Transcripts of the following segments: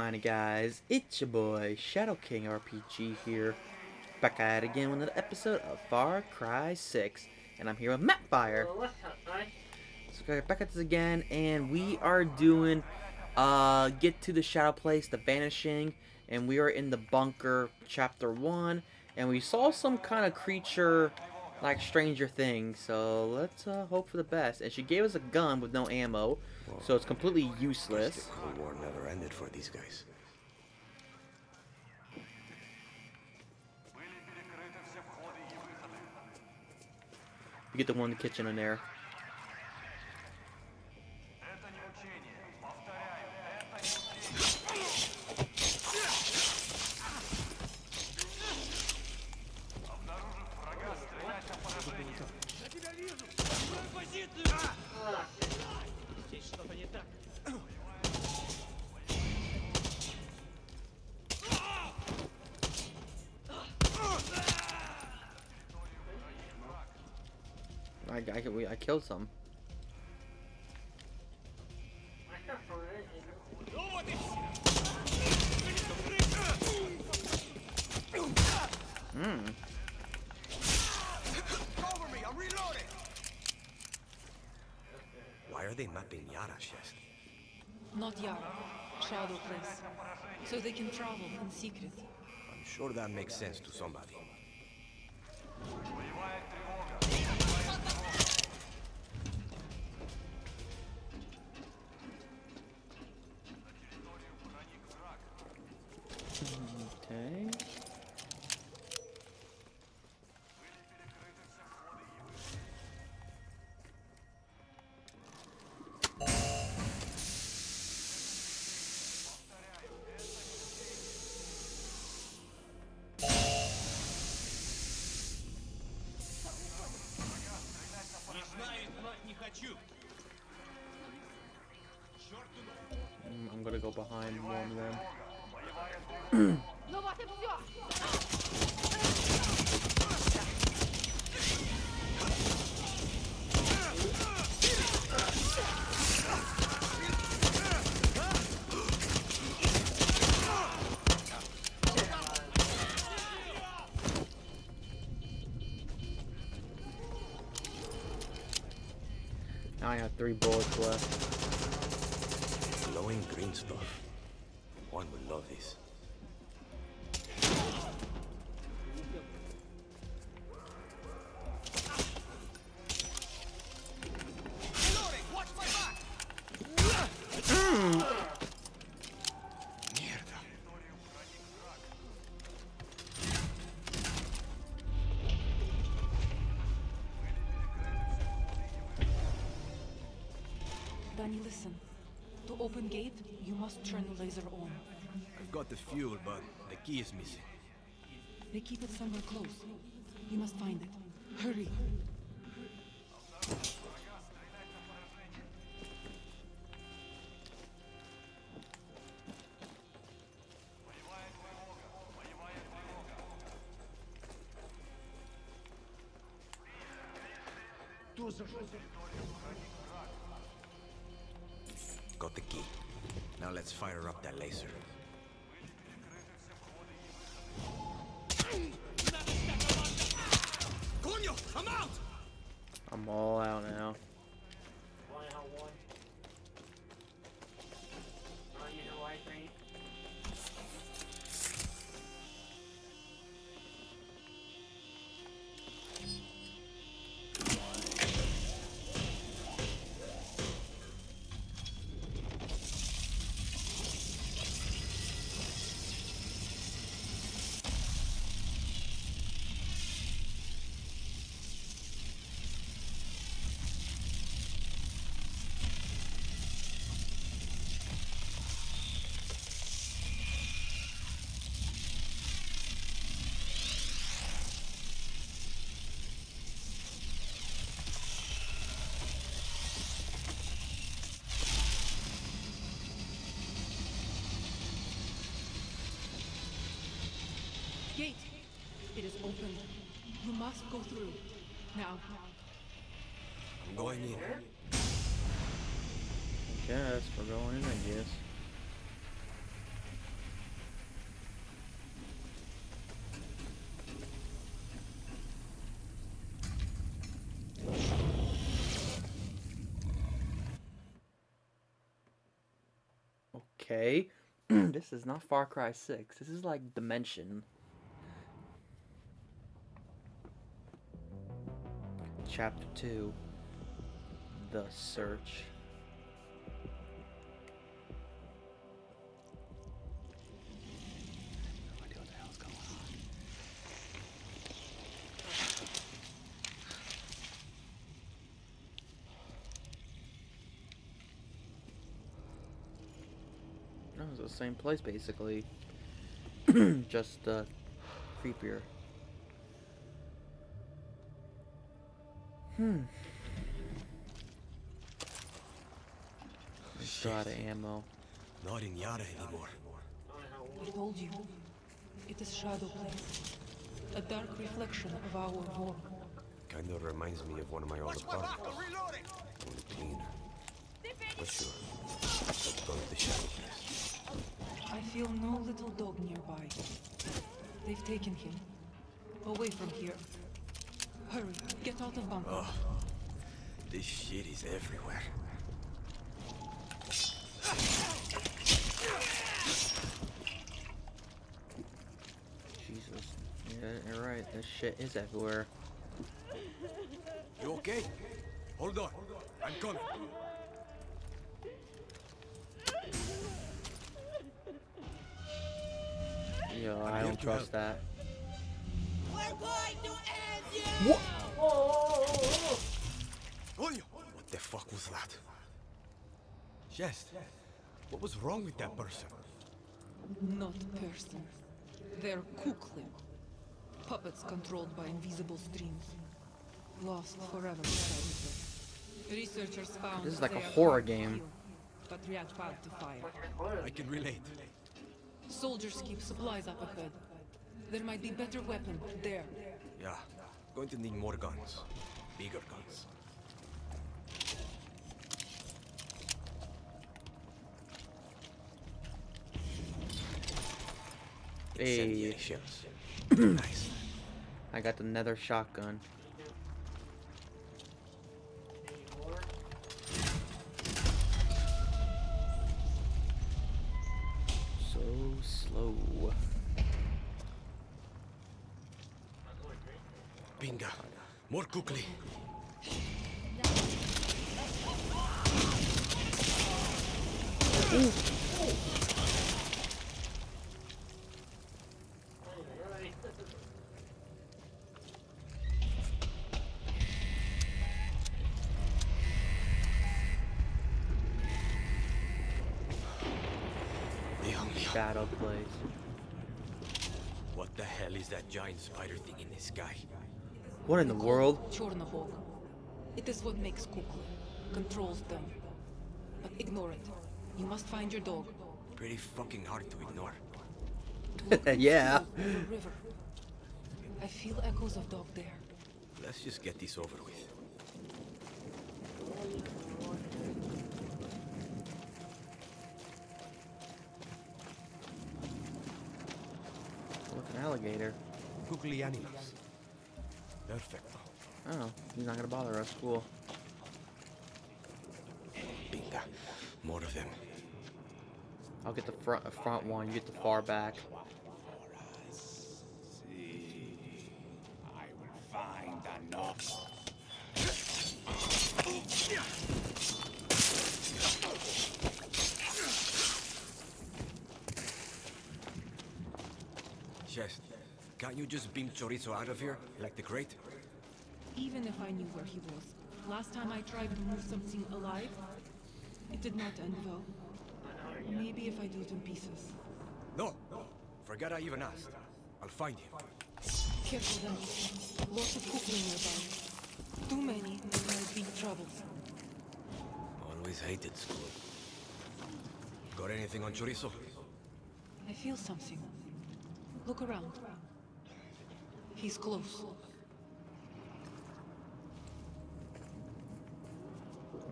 on guys, it's your boy Shadow King RPG here, back at it again with another episode of Far Cry 6, and I'm here with Mapfire. So we're back at this again, and we are doing, uh, get to the Shadow Place, the Vanishing, and we are in the bunker, chapter 1, and we saw some kind of creature, like Stranger Things, so let's, uh, hope for the best, and she gave us a gun with no ammo, so it's completely useless. the Cold War never ended for these guys. You get the one in the kitchen in there. I, I, we- I killed some. Hmm. Cover me, I'm reloading! Why are they mapping Yara chest? Not Yara, Shadow Place. So they can travel in secret. I'm sure that makes sense to somebody. behind one of them. now I have three bullets left. Stuff. One would love this. Dani, listen. To open gate, must turn the laser on. I've got the fuel, but the key is missing. They keep it somewhere close. You must find it. Hurry. Got the key. Now let's fire up that laser. open. You must go through. Now. I'm going in. I guess we're going in, I guess. Okay. this is not Far Cry 6. This is like Dimension. Chapter 2 The Search. No, it's the same place basically. Just uh, creepier. Hmm. I'm still out of ammo. Not in Yara anymore. I told you. It is Shadow Place. A dark reflection of our war. Kinda reminds me of one of my old apartments. Only cleaner. But sure. Let's go to the shadow place. I feel no little dog nearby. They've taken him. Away from here. Hurry, get out of bunker. Oh, this shit is everywhere. Jesus. Yeah, you're right. This shit is everywhere. You okay? Hold on. I'm coming. Yo, I'm I don't to trust help. that. Coño! What What the fuck was that? Chest, what was wrong with that person? Not person. They're kukli. Puppets controlled by invisible strings. Lost forever inside of them. Researchers found This is like a horror game. kill, But react bad to fire. I can relate. Soldiers keep supplies up ahead. There might be better weapon there. Yeah, going to need more guns. Bigger guns. Hey. Nice. I got the nether shotgun. So slow. Binga. More quickly. Dios mío. Shadow place. What the hell is that giant spider thing in? What in the world? Chornobog. It is what makes kukli. Controls them. But ignore it. You must find your dog. Pretty fucking hard to ignore. Look and Yeah. river. I feel echoes of dog there. Let's just get this over with. Look, an alligator. Googly animals. Perfecto. Oh, he's not gonna bother us. Cool. Binga. More of them. I'll get the front front one. You get the far back. Just beam Chorizo out of here, like the crate? Even if I knew where he was. Last time I tried to move something alive, it did not end well. Maybe if I do it in pieces. No, forget I even asked. I'll find him. Careful then. Lots of kukli nearby. Too many, and I'll be troubles. Always hated school. Got anything on Chorizo? I feel something. Look around. He's close.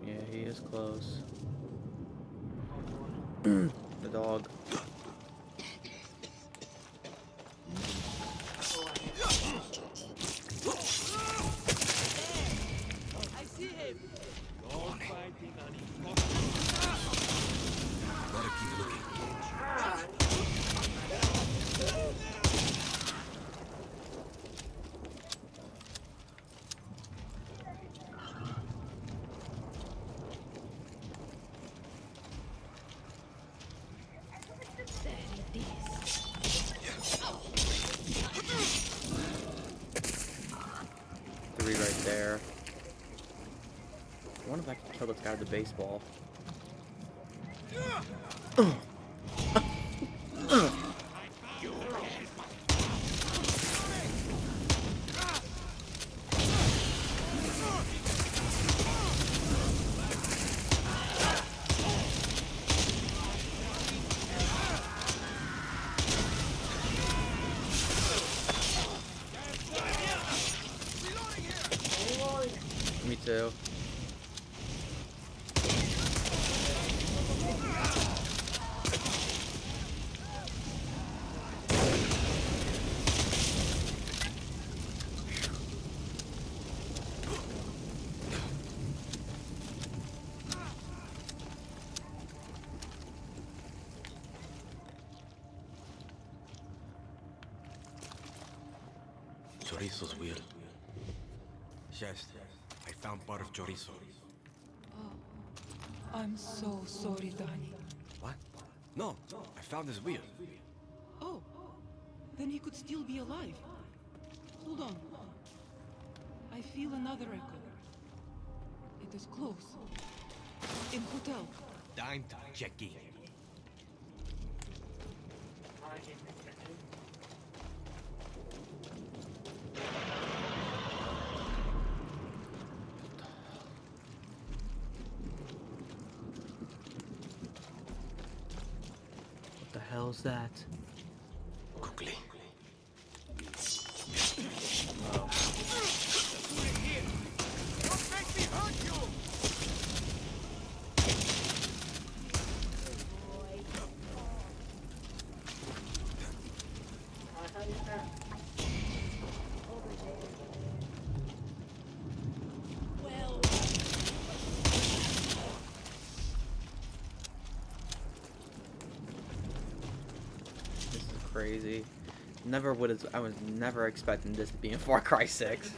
Yeah, he is close. Mm. the dog. Gotta keep looking. there. I wonder if I can kill this guy with the baseball. Me too. Chorizo's wheel. Yes, I found part of chorizo. Oh, I'm so sorry, Dani. What? No, I found his wheel. Oh, then he could still be alive. Hold on. I feel another echo. It is close. In hotel. Time to check in. That? Crazy. Never would have. I was never expecting this to be in Far Cry 6.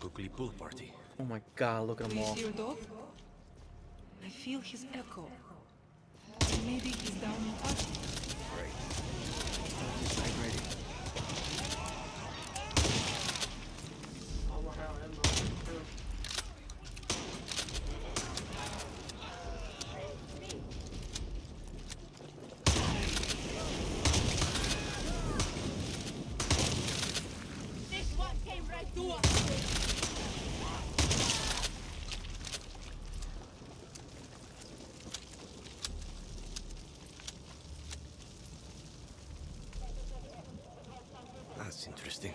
Quickly pool party. Oh my god, look at Do them you all. see your dog? I feel his echo. Maybe he's down in party. That's interesting.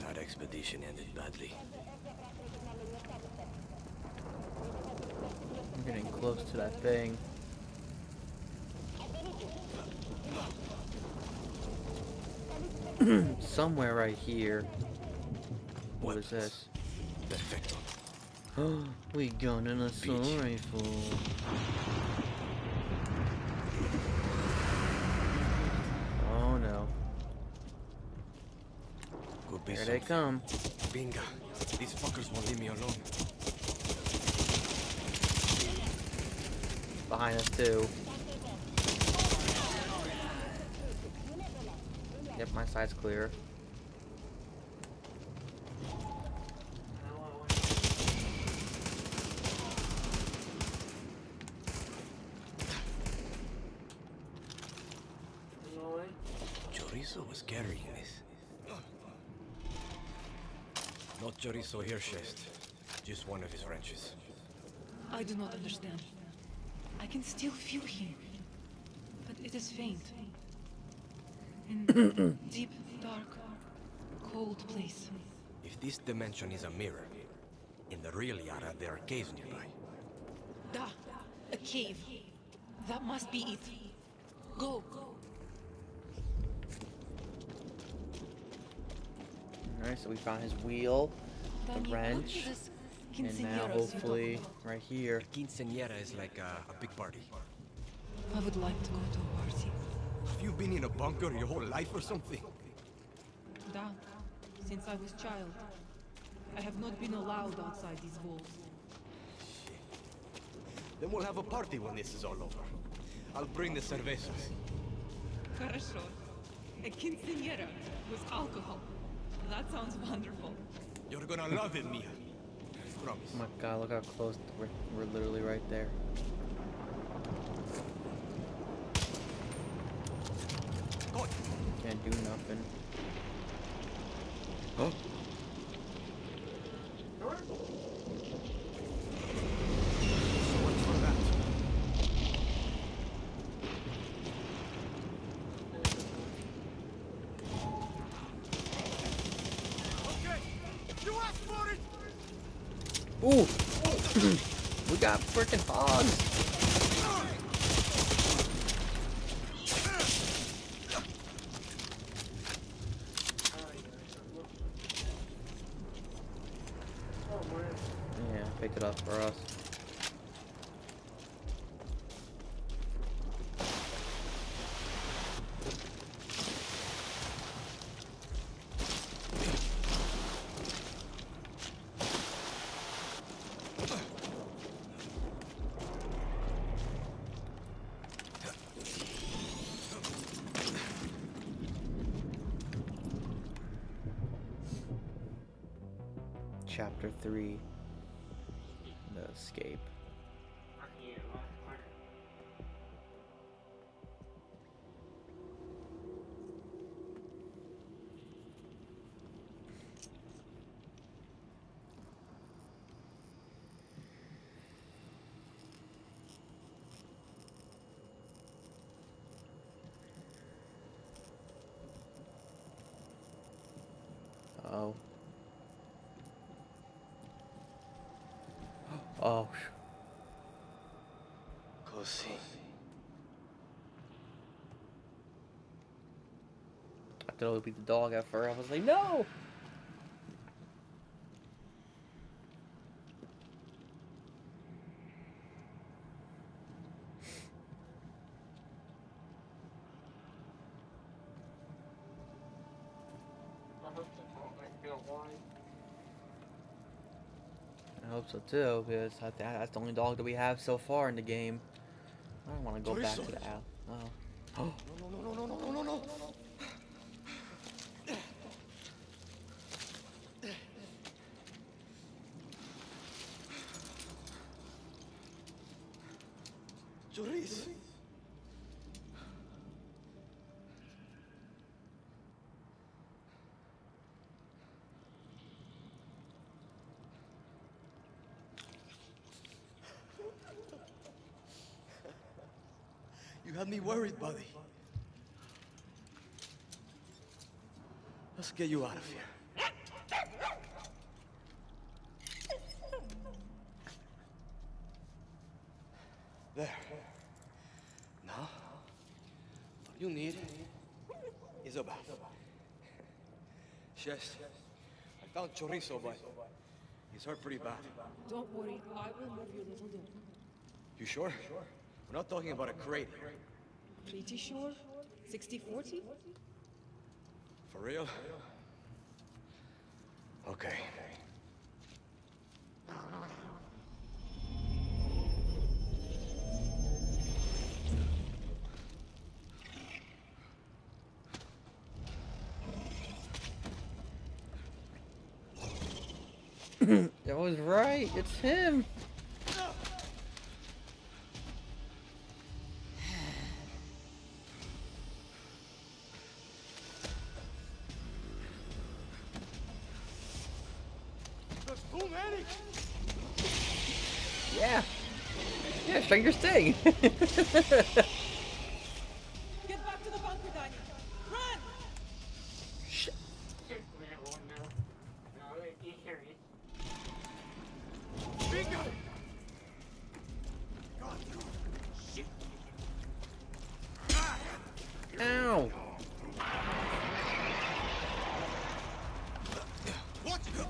That expedition ended badly. I'm getting close to that thing. Somewhere right here. What is this? Perfecto. we got an assault rifle. Oh no. Could be Here they come. Binga. These fuckers won't leave me alone. Behind us too. Yep, my side's clear. Chorizo was carrying this. Not chorizo here, chest. Just one of his wrenches. I do not understand. I can still feel him. But it is faint. In deep, dark, cold place. If this dimension is a mirror, in the real Yara there are caves nearby. Da! A cave. That must be it. Go! Alright, so we found his wheel, Dani, the what wrench, is this and now quinceañeras you talk hopefully about? right here. Quinceañera is like a, a big party. I would like to go to a party. Have you been in a bunker your whole life or something? Da, since I was child. I have not been allowed outside these walls. Then we'll have a party when this is all over. I'll bring the cervezas. Хорошо. A quinceañera with alcohol. That sounds wonderful. You're gonna love it, Mia. Promise. Oh my god, look how close we're, we're literally right there. Can't do nothing. Oh, So much for that. Okay, you asked for it. Ooh! we got freaking hogs. Yeah, picked it up for us. Chapter Così. I thought it would be the dog at first. I was like, no! So too, because that's the only dog that we have so far in the game. I don't want to go back to the owl. Oh. No, no, no, no, no, no, no, no. Chorizo. You had me worried, buddy. Let's get you out of here. There. Now, what you need is a bath. Yes, I found chorizo, but he's hurt pretty bad. Don't worry, I will move your little dog. You sure? sure? We're not talking about a crate. Pretty sure? 60-40? For real? Okay. That was right. It's him. Yeah, Stranger Thing. Get back to the bunker, Dani! Run! Shit. Bingo! Ow. Watch it!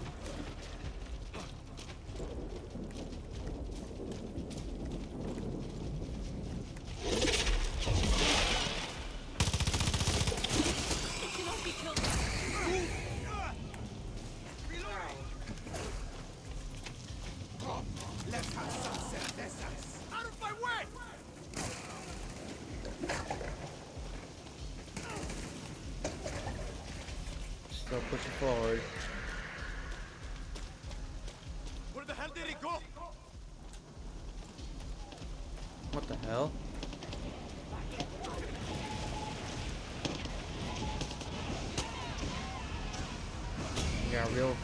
Forward. Where the hell did he go? What the hell? We got real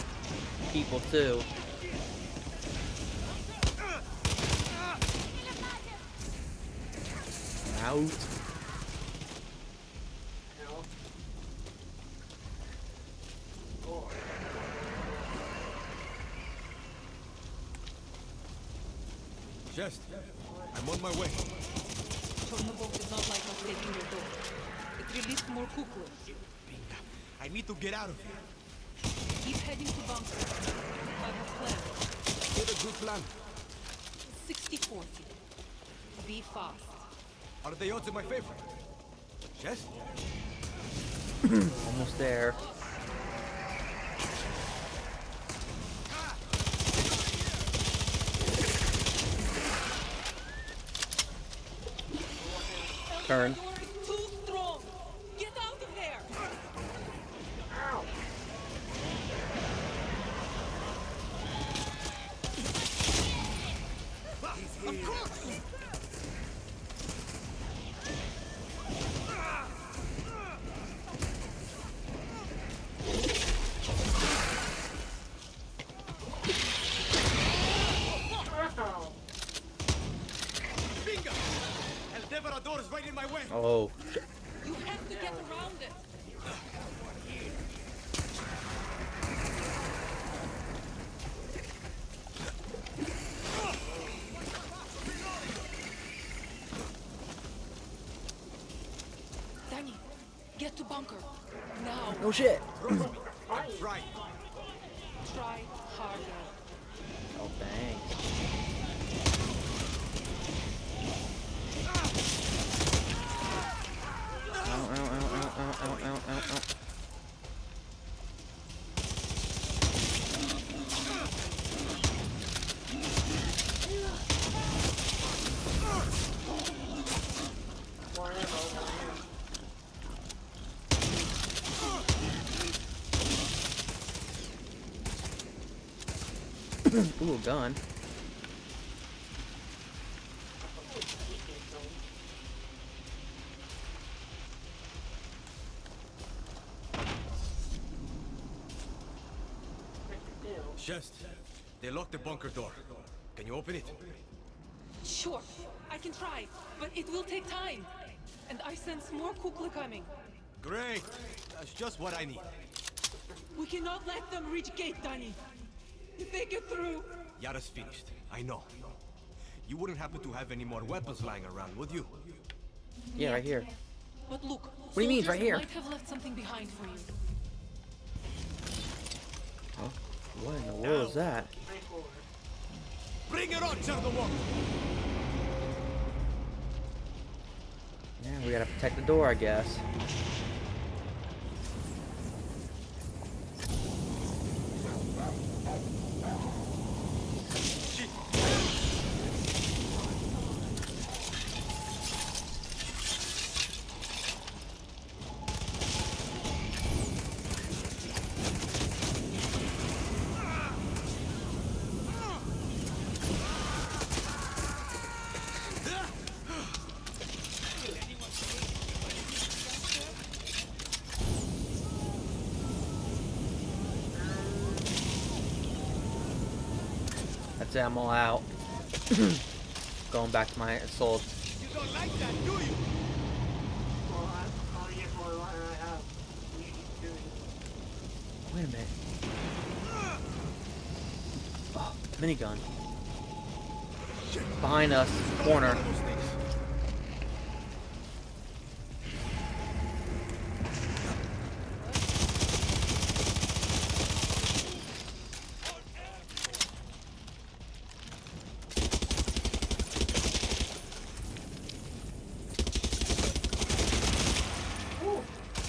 people too. Out. Just, I'm on my way. Chornobog did not like us taking your door. It released more Kuklu. Binga. I need to get out of here. Keep heading to bunker. I have plans. Get a good plan. 60-40. Be fast. Are the odds in my favor? Just? Almost there. Turn. Door is too strong. Get out of there. Binga! El Devorador is right in my way. Oh, You have to get around it. Dani, get to bunker. Now. No shit. I'm Ooh, a gun. Just, they locked the bunker door. Can you open it? Sure, I can try, but it will take time. And I sense more Kukla coming. Great. That's just what I need. We cannot let them reach gate, Dani. If they get through, Yara's finished. I know. You wouldn't happen to have any more weapons lying around, would you? Yeah, right here. but look. What do you mean, right here? Might have left something behind for you. What in the world is that? Bring it on, Chardowok! Yeah, we gotta protect the door, I guess. I'm all out. Going back to my assault. You don't like that, do you? Wait a minute. Oh, minigun. Behind us, corner. Those things.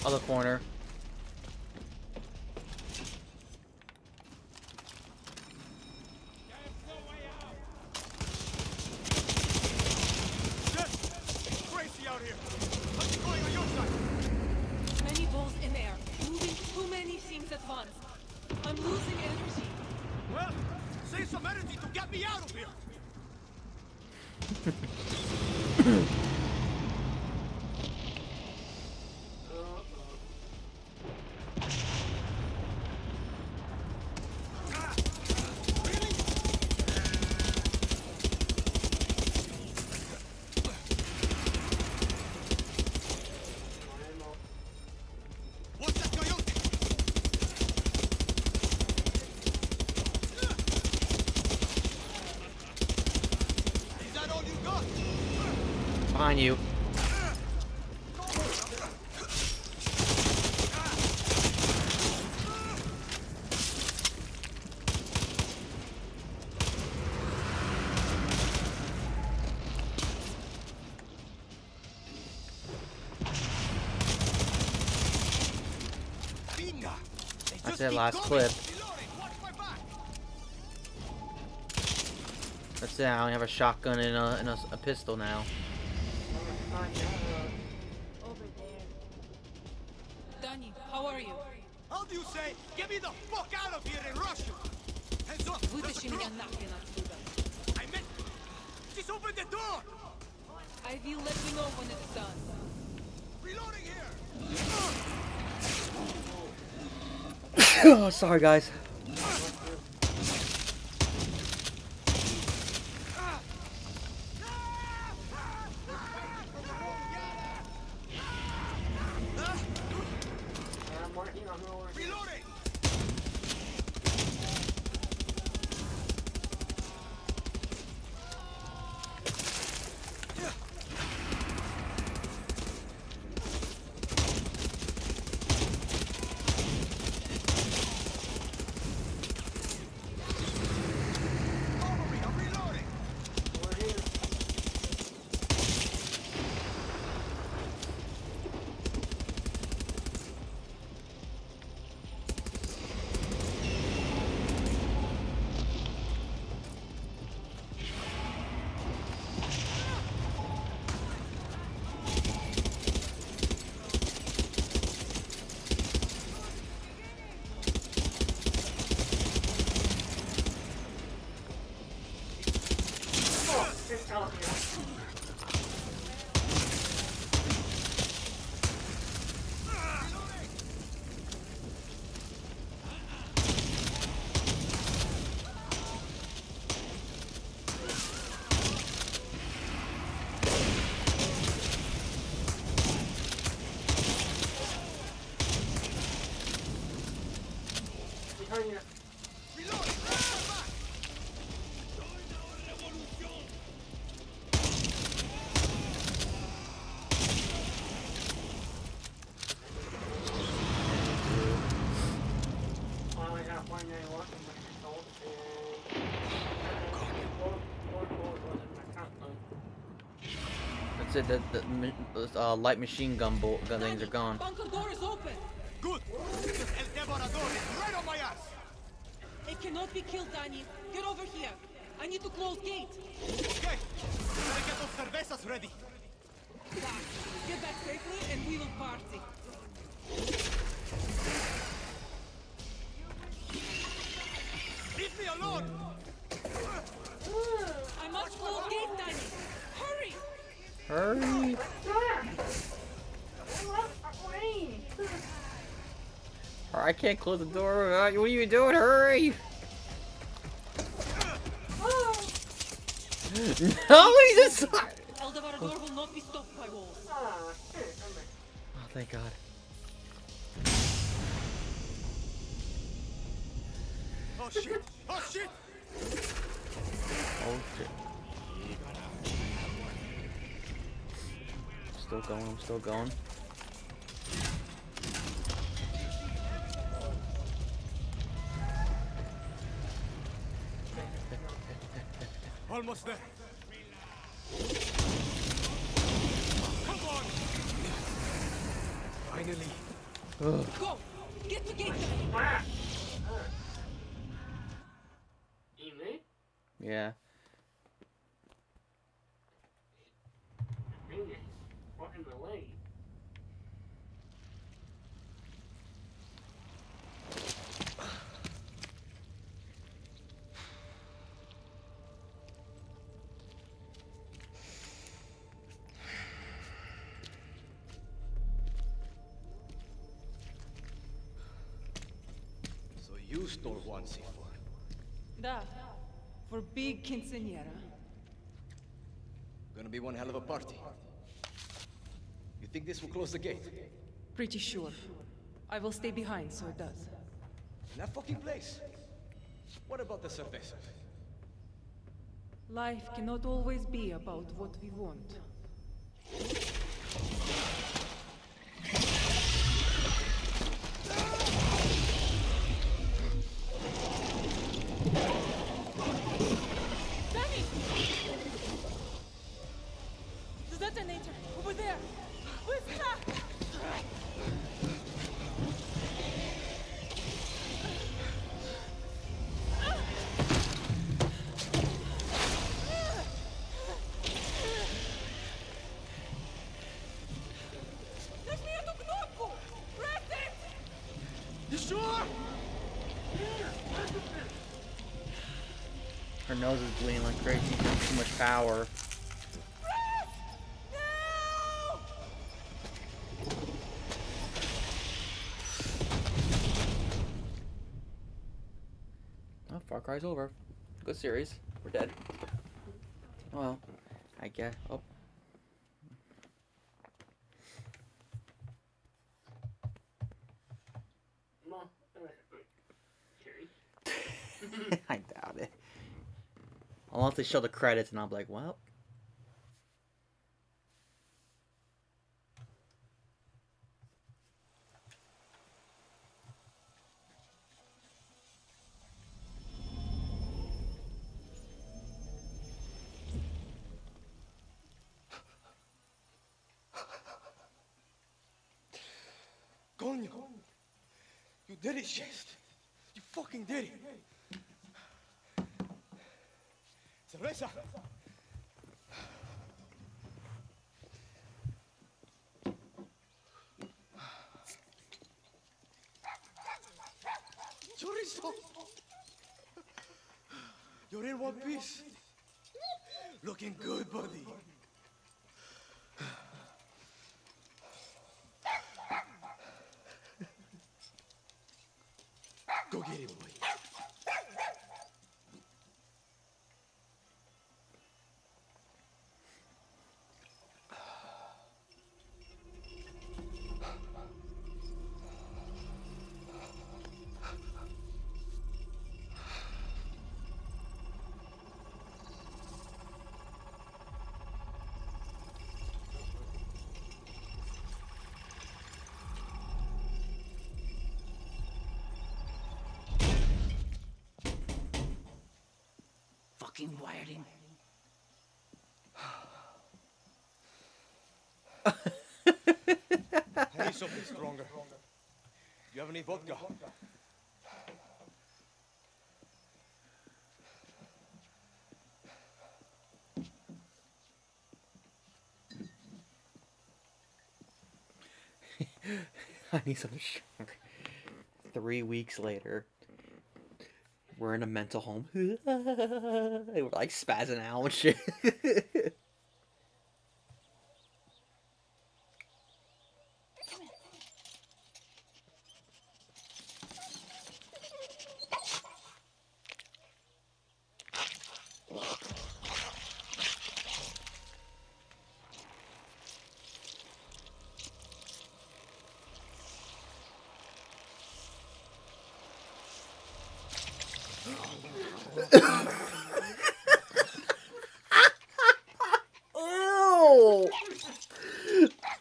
Other corner. Just, crazy out here. What's going on your side? Many balls in air. Moving too many things at once. I'm losing energy. Well, save some energy to get me out of here. What's that coyote? Is that all you got? Behind you. That's it, last clip. That's it. I only have a shotgun and a, and a, a pistol now. Over there. Dani, how are you? How do you say? Get me the fuck out of here in Russia. Hands! I. Just open the door! I will let you know when it's done. Reloading here! oh, sorry guys. Reloading! Cover me, I'm reloading! Reloading! Back! That's it. The, the uh, light machine gun bolt gun things are gone. Bunker door is open. Good! El Devorador is right on my ass! It cannot be killed, Dani. Get over here. I need to close gate. Okay, gotta get those cervezas ready. Back. Get back safely and we will party. Leave me alone! I must close gate, Dani. Hurry! Hurry! I can't close the door. What are you doing? Hurry! No, he's. Eldavarador will not be stopped by walls. Oh, thank God. Oh shit! Oh shit! Oh shit. Still going. Still going. Almost there. Come on! Finally. Go! Get the gate, Dani. Yeah. You stole one C4. Da. For big quinceañera. Gonna be one hell of a party. You think this will close the gate? Pretty sure. I will stay behind, so it does. In that fucking place? What about the surface? Life cannot always be about what we want. Nose is bleeding like crazy. Too much power. Oh, Far Cry's over. Good series. We're dead. Well, I guess. Oh. I doubt it. Unless they show the credits and I'm like, well. Coño. You did it, Chest. You fucking did it. Cerveza. Chorizo. You're in one piece. Looking good, buddy. Go get him, boy. Fucking wiring. I need something stronger. Do you have any vodka? I need something stronger. Three weeks later, we're in a mental home. we're like spazzing out and shit. Ew!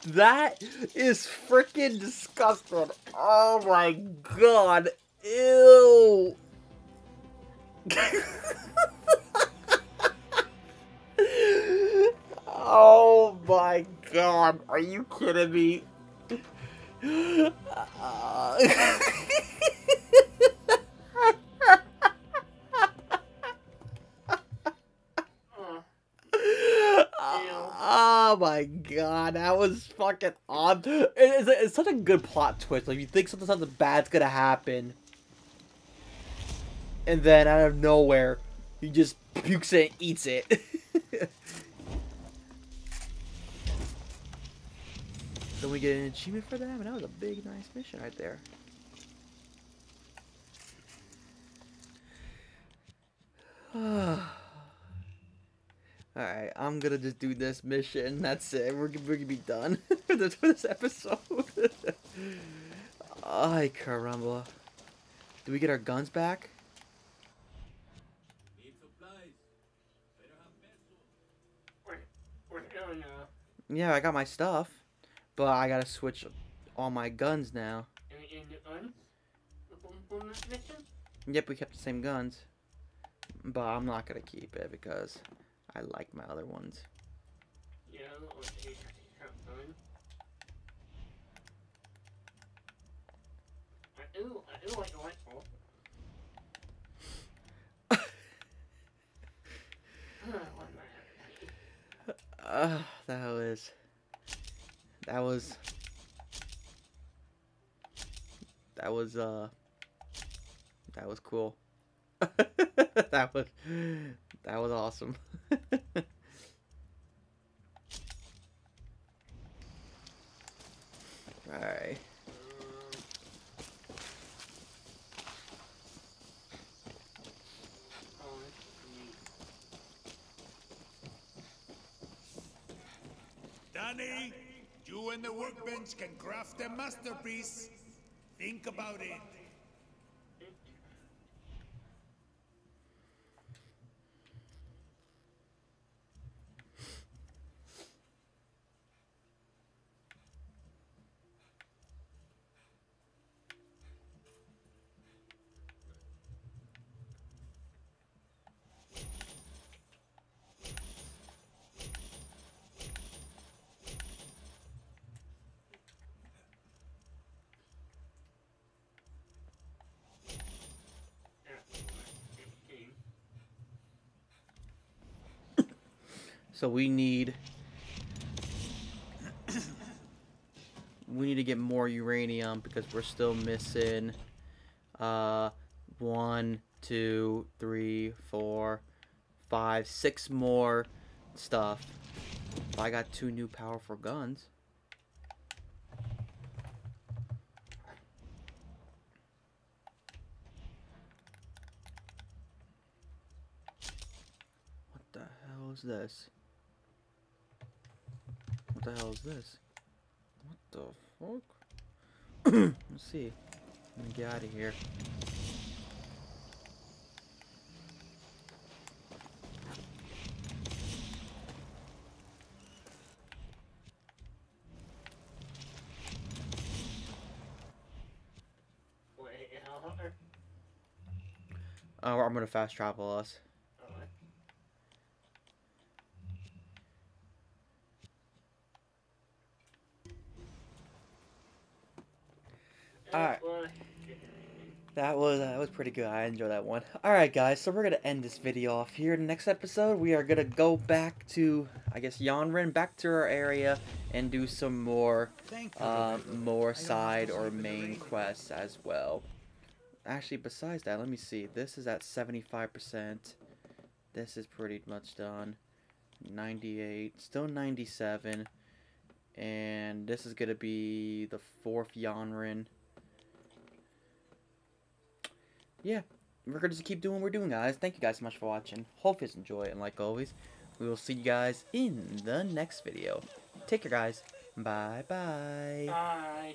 That is freaking disgusting. Oh my god. Ew. oh my god. Are you kidding me? Uh, Oh my god, that was fucking on. It's, it's such a good plot twist. Like, you think something, something bad's gonna happen, and then out of nowhere, he just pukes it and eats it. then we get an achievement for that. and that was a big, nice mission right there. Ah. Alright, I'm gonna just do this mission. That's it. We're, we're gonna be done for this, for this episode. Ay, caramba. Do we get our guns back? Yeah, I got my stuff. But I gotta switch all my guns now. Yep, we kept the same guns. But I'm not gonna keep it because I like my other ones. Uh, that was that was that was uh that was cool. that was that was awesome. Alright. Dani, you and the workbench can craft a masterpiece. Think about it. So we need we need to get more uranium because we're still missing uh one, two, three, four, five, six more stuff. I got two new powerful guns. What the hell is this? What the hell is this? What the fuck? Let's see. Let me get out of here. Wait, Oh, I'm gonna fast travel us. Alright. That was uh, that was pretty good. I enjoyed that one. All right, guys. So we're gonna end this video off here. The Next episode, we are gonna go back to I guess Yonrin, back to our area, and do some more uh, more side or main quests as well. Actually, besides that, let me see. This is at 75%. This is pretty much done. 98, still 97. And this is going to be the fourth Yonrin. Yeah, we're going to just keep doing what we're doing, guys. Thank you guys so much for watching. Hope you guys enjoy. And like always, we will see you guys in the next video. Take care, guys. Bye-bye. Bye.